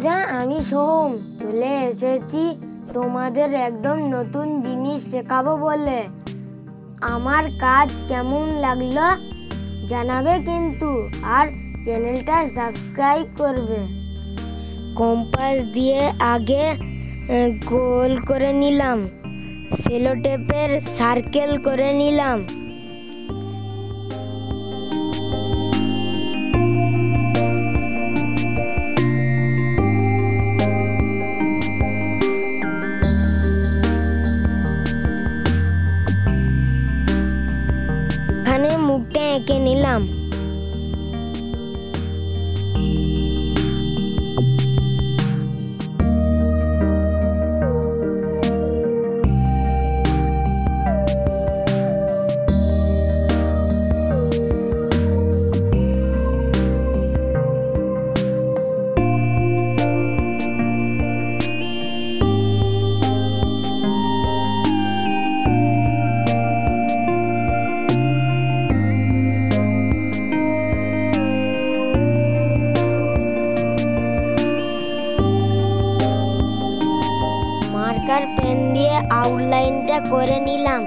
বন্ধুরা, আমি সোহম চলে এসেছি তোমাদের একদম নতুন জিনিস শেখাবো বলে। আমার কাজ কেমন লাগল জানাবে কিন্তু, আর চ্যানেলটা সাবস্ক্রাইব করবে। কম্পাস দিয়ে আগে গোল করে নিলাম। সেলো টেপের সার্কেল করে নিলাম। এঁকে নিলাম। মার্কার পেন দিয়ে আউটলাইনটা করে নিলাম